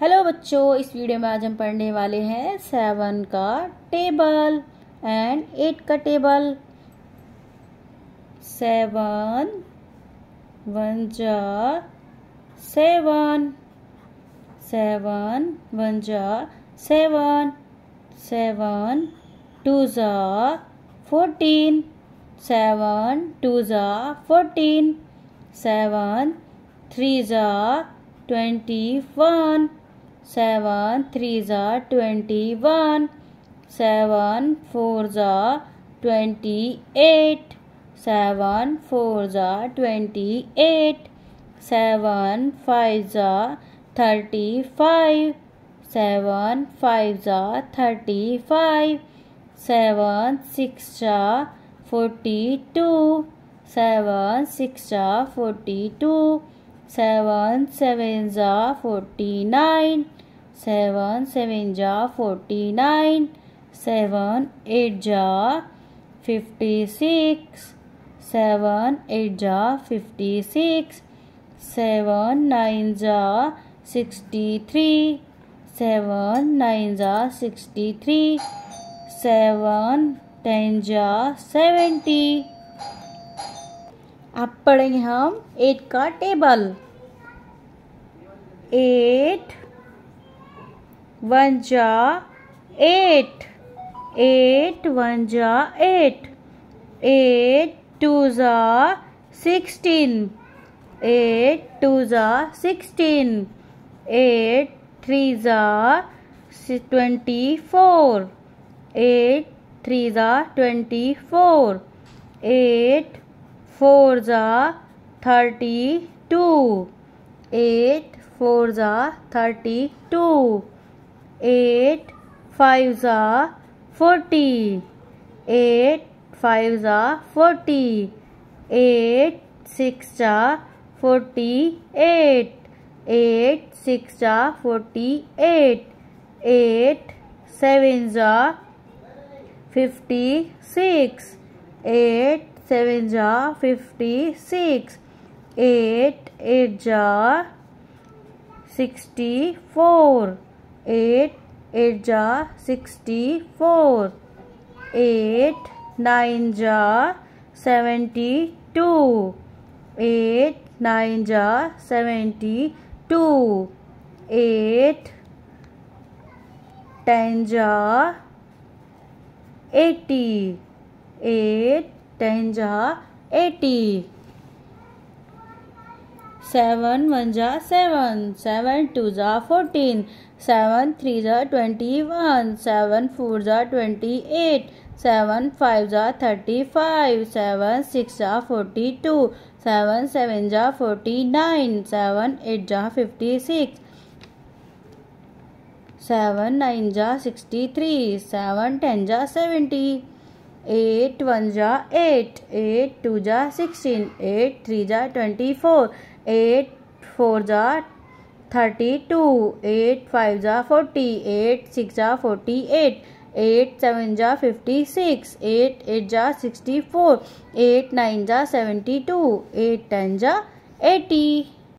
Hello बच्चों, इस video में आज हम पढ़ने वाले हैं सेवन का टेबल एंड एट का टेबल सेवन वन जा सेवन सेवन वन जा सेवन सेवन टू जा फोर्टीन सेवन टू जा फोर्टीन सेवन थ्री जा twenty one 7 3s are 21 7 4s are 28 7 4s are 28 7 5s are 35 7 5s are 35 7 are 42 7 are 42 seven seven जा forty nine seven seven जा forty nine seven eight जा fifty six seven eight जा fifty six seven nine जा sixty three seven nine जा sixty three seven ten जा seventy अब पढ़ेंगे हम एट का टेबल एट वन जा एट एट वन जा एट एट टू जा सिक्सटीन, एट टू जा सिक्सटीन, एट थ्री जा ट्वेंटी फोर, एट थ्री जा ट्वेंटी फोर, एट फोर जा thirty two, eight fours are 32. 8 fives are 40. 8 fives are 40. 8 six are 48. 8 six are 48. 8 sevens are 56. 8 sevens are 56. 8 eights are sixty four eight eight जा sixty four eight nine जा seventy two eight nine जा seventy two eight ten जा eighty eight ten जा eighty seven one जा seven seven two जा fourteen seven three जा twenty one seven four जा twenty eight seven five जा thirty five seven six जा forty two seven seven जा forty nine seven eight जा fifty six seven nine जा sixty three seven ten जा seventy eight one जा eight eight two जा sixteen eight three जा twenty four eight four जा thirty two eight five जा forty eight six जा forty eight eight seven जा fifty six eight eight जा sixty four eight nine जा seventy two eight ten जा eighty